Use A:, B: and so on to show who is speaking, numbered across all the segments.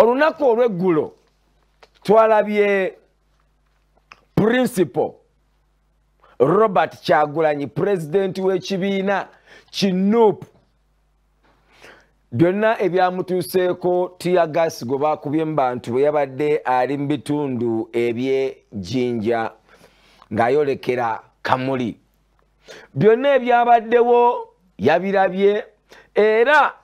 A: olunaku olweggulo twalabye principal robert kyagulanyi pulezidenti w'ekibiina kinuupu byonna ebyamutuuseeko tiyagasi gwe bakubye mu bantu bwe yabadde ali mu bitundu ebyejjinja ng'ayolekera kamuli. Byonna ebyabaddewo yabirabye era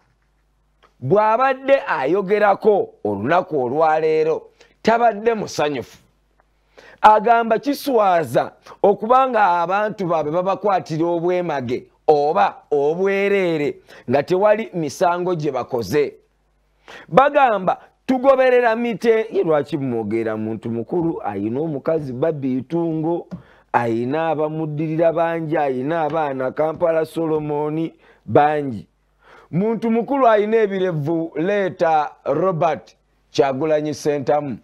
A: bw'abadde ayogerako olunaku olwaleero tabadde musanyufu. Agamba kiswaza okubanga abantu baabwe babakwatira obwemage oba obwereere nga tewali misango gye bakoze. Bagamba tugoberera mite. Ye lwaki mwogera muntu mukulu ayina omukazi babiitungo ayina abamuddirira bangi ayina abaana kampala solomoni bangi muntu mukulu ayina ebirevu leeta robert kyagulanyi sentamu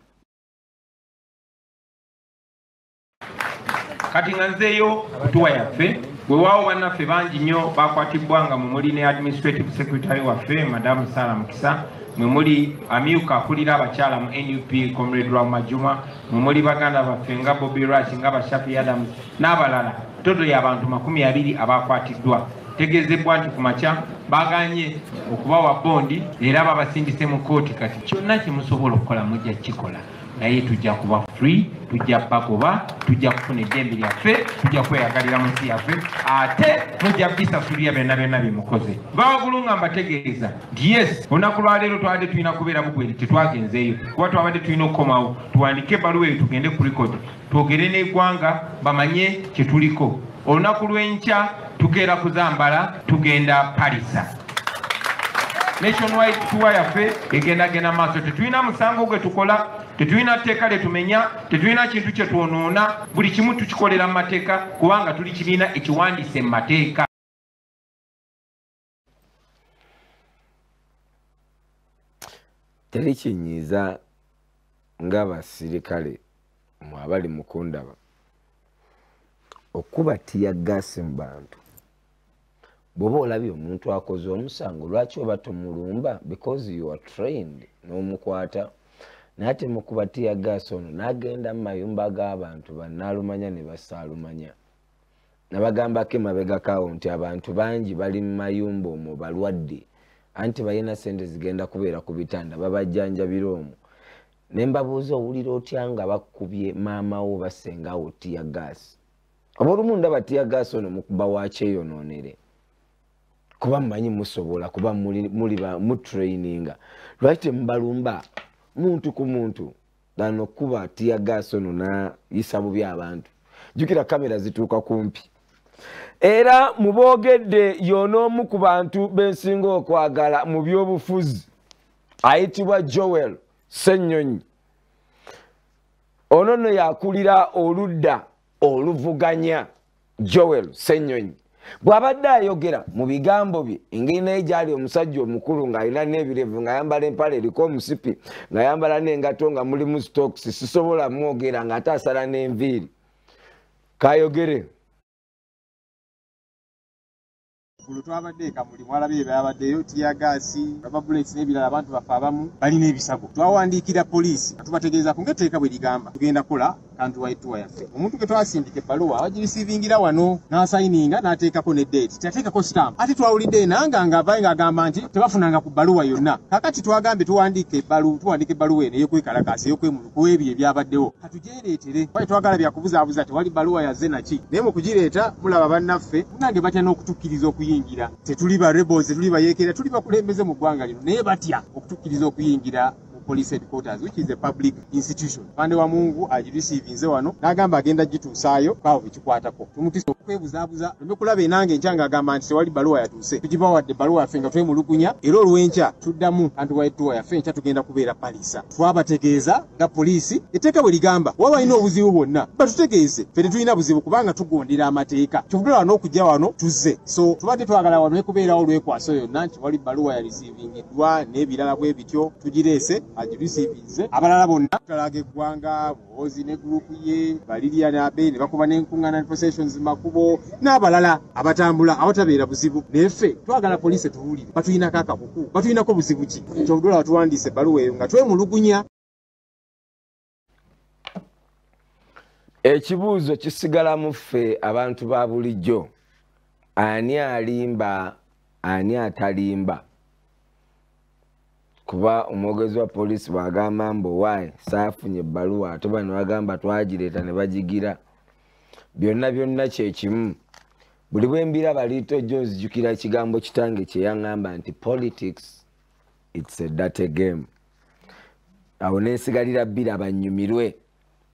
B: kati nga nzeeyo kutuwa yaffe bwewaawo bannaffe bangi nnyo bakwatibwa nga mwe ne administrative secretary waffe madamu sara mukisa mwe muli amyuka akulira abakyala mu nup comrade rwa majuma mwe muli baganda baffe nga bobi rash nga bashafi adams n'abalala. Todo y'abantu makumi abiri abakwatiddwa tegeezebwa nti ku makya baganye okubawa bondi era babasindise mu kooti kati kyonna kyemusobola okukola mujja kukikola. Naye tujja kuba free tujja bagoba tujja kufuna eddembe lyaffe tujja kweyagalira mu nsi yaffe ate mujja bisasulira byonna byonna byemukoze bawagulu nga mbategeeza nti yes olunaku lwaleero twabadde tulina kubeera bugweri tetwagenzeeyo. Kuba twabadde tulina okukomawo tuwandike ebaluwa eyo tugende ku rikodi twogere n'eggwanga bamanye kyetuliko olunaku lw'enkya tugeera kuzambala tugenda palisa. Nationwide tuwa yaffe egendagenda maaso. Tetulina musango gwe tukola tetulina tteeka lyetumenya tetulina kintu kye twonoona. Buli kimu tukikolera mu mateeka kubanga tuli kibiina ekiwandiise mu mateeka.
A: Teri kinyiiza ng'abasirikale mwe abali mukundaba. Okuba tiya gaasi mu bantu bw'oba olabye omuntu akoze omusango lwaki oba tomulumba? Because you are trained n'omukwata. Naye ate mukuba tiya gaasi ono n'agenda mu mayumba g'abantu bannaalumanya ne basaalumanya. Nabagambako emabegakaawo nti abantu bangi bali mu mayumba omwo balwadde. Anti balina sente zigenda kubeera ku bitanda babajjanjabira omwo. Ne mbabuuza owulira otya nga bakubye maamawo basengawo tiya gaasi oba olumu ndaba tiya gaasi ono mukuba wakyeyonoonere kuba mumanyi musobola kuba mutraininga lwaki temubalumba muntu ku muntu dano kuba tiya gaasi ono nayisa bubi abantu jjukira kamera zituuka kumpi. Era muboogedde y'onoomu ku bantu bensinga okwagala mu byobufuzi ayitibwa joel sennyonyi ono nno yakulira oludda oluvuganya joel sennyonyi bw'abadde ayogera mu bigambo bye engeri naye gyali omusajja omukulu ng'alina n'ebirevu ng'ayambala empala eriko omusipi ng'ayambala n'engato nga mulimu stokes sisobola mwogera ng'ate asala n'enviiri. Kayogere
C: ggulo twabadde ekamuli mwalabye byabaddeyo tiyagaasi rababuleti n'ebirala abantu baffe abamu balina ebisago. Twawandiikira poliisi nga tubategeeza ku ngaetteeka bwe ligamba. Tugenda kola kantu waituwa yaffe. Omuntu gwe twasindika ebbaluwa bagirisiivingira wano n'asayininga n'ateekako ne deeti teyateekako sitampu ate twawulidde enanga ng'avayo ng'agamba nti tebafunanga ku bbaluwa yonna. Kakati twagambye tuwandiika ebbalu tuwandiika ebbaluwa eno ey'okwekalakaasa ey'okwemuluku ebyo ebyabaddewo. Katujereetere twali twagala byakubuzaabuza tewali bbaluwa yazze naki naye mu kugireeta mulaba bannaffe munange batya n'okutukkiriza okuyingira. Tetuli ba rebels tetuli bayeekera tuli bakulembeze mu ggwanga lino. Naye batya okutukkiriza okuyingira police headquarters which is a public institution. Pande wa mungu agireceivinze wano n'agamba agenda gituusaayo baabo bekikwatako tumutisa okwebuzaabuza leme kulaba enanga enkya ng'agamba nti tewali baluwa yatuuse. Tugibawadde baluwa yaffe nga twemulugunya era olw'enkya tuddamu kanti waituwa yaffe enkya tugenda kubeera palisa twabategeeza nga poliisi etteeka bwe ligamba waba balina obuzibu bwonna batutegeeze ffe tetulina buzibu kubanga tugondera amateeka. Kyovudde wano okujja wano tuzze. So tubadde twagala wano ekubeerawo olwekwaso yonna nti wali baluwa ya receivingiddwa n'ebirala bwe bityo tugireese agirisiivinze abalala bonna talaga eggwanga muhoozi ne gurupu ye balirya nabe ne bakuba n'enkuŋŋaana negotiations makubo n'abalala abatambula awatabeera buzibu. Naye ffe twagala poliisi tuwulire batulinako akakuku batulinako buzibu ki? Kyobudola watuwandiisa ebbaluwa eyo nga twemulugunya.
A: Ekibuuzo kisigalamu ffe abantu ba bulijjo. Ani alimba ani atalimba kuba omwogezi wa poliisi bwagamba mbowayi saafunye ebbaluwa. Ate bano bagamba twagireeta ne bagigira. Byonna byonna kyekimu buli bwembiraba liito jo nzijukira ekigambo kitange kyeyaŋŋamba nti politics its a dirty game. Awo nensigalira bbiri abanyumirwe